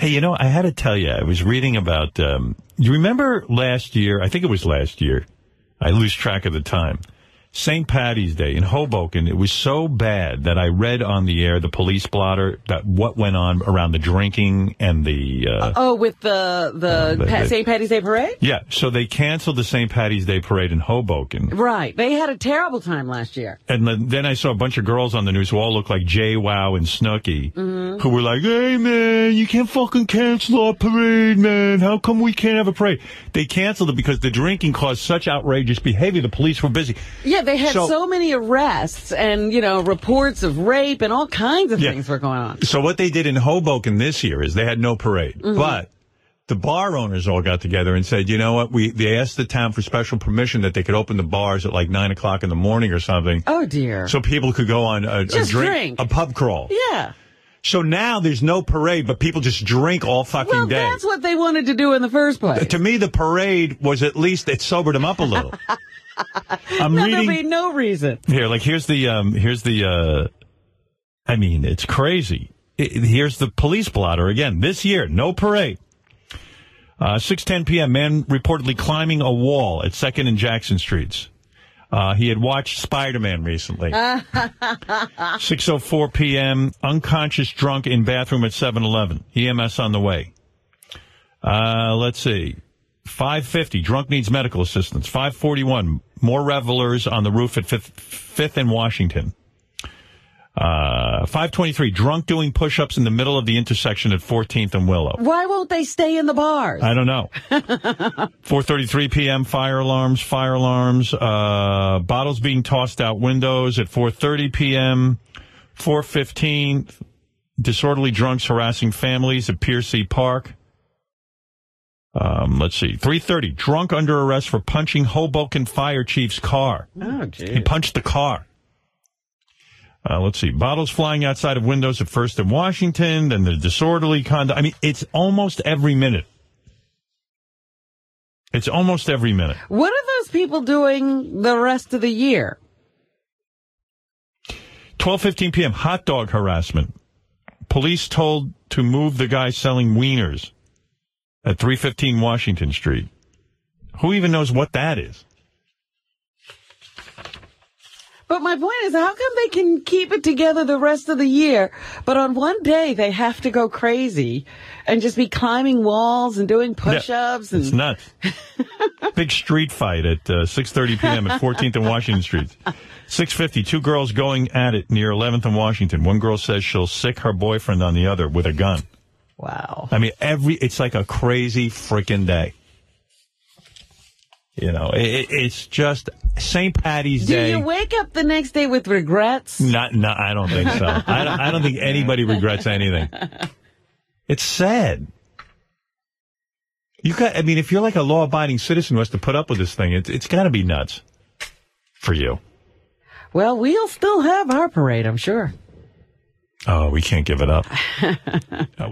Hey, you know, I had to tell you, I was reading about, um, you remember last year, I think it was last year, I lose track of the time, St. Patty's Day in Hoboken, it was so bad that I read on the air, the police blotter, that what went on around the drinking and the... Uh, uh oh, with the, the, uh, the- Pa- St. Patty's Day parade? yeah, so they canceled the St. Patty's Day parade in Hoboken. Right. They had a terrible time last year. And then- then I saw a bunch of girls on the news who all looked like JWoww and Snooki, mm-hmm. who were like, hey, man, you can't fucking cancel our parade, man. How come we can't have a parade? They canceled it because the drinking caused such outrageous behavior. The police were busy. Yeah, they had So- so, many arrests and, you know, reports of rape and all kinds of Yeah. things were going on. So what they did in Hoboken this year is they had no parade, Mm-hmm. but the bar owners all got together and said, you know what, we they asked the town for special permission that they could open the bars at like nine o'clock in the morning or something. Oh, dear. So people could go on a, a drink, drink. a pub crawl. yeah. So now there's no parade, but people just drink all fucking Well, day. that's what they wanted to do in the first place. to me, the parade was at least it sobered them up a little. I'm No, reading there'll be no reason. here. Like here's the um here's the uh I mean it's crazy. I- here's the police blotter again. This year, no parade. Uh, 6:10 p.m. Man reportedly climbing a wall at Second and Jackson Streets. Uh, he had watched Spider-Man recently. 6:04 p.m. Unconscious drunk in bathroom at 7-Eleven. EMS on the way. Uh, let's see. 550, drunk needs medical assistance. 541, more revelers on the roof at 5th, 5th and Washington. Uh, 523, drunk doing push-ups in the middle of the intersection at 14th and Willow. Why won't they stay in the bars? I don't know. 4:33 p.m. Fire alarms, fire alarms. Uh, bottles being tossed out windows at 4:30 p.m. 4:15. Disorderly drunks harassing families at Pier C Park. Um, let's see. 3:30. Drunk under arrest for punching Hoboken fire chief's car. Oh, He punched the car. Uh, let's see. Bottles flying outside of windows at First in Washington, then the disorderly conduct. I mean, it's almost every minute. It's almost every minute. What are those people doing the rest of the year? 12:15 p.m. Hot dog harassment. Police told to move the guy selling wieners at 315 Washington Street. Who even knows what that is? But my point is, how come they can keep it together the rest of the year, but on one day they have to go crazy and just be climbing walls and doing push-ups It's and nuts. Big street fight at uh, 6:30 p.m. at 14th and Washington Street. 6:50. Two girls going at it near 11th and Washington. One girl says she'll sick her boyfriend on the other with a gun. wow. I mean, every it's like a crazy freaking day. You know, it, it- it's just St. Patty's Do Day. Do you wake up the next day with regrets? Not, no, I don't think so. I don't, I don't think anybody regrets anything. It's sad. You got, I mean, if you're like a law-abiding citizen who has to put up with this thing, it's, it's got to be nuts for you. Well, we'll still have our parade, I'm sure. Oh, we can't give it up. Uh, what-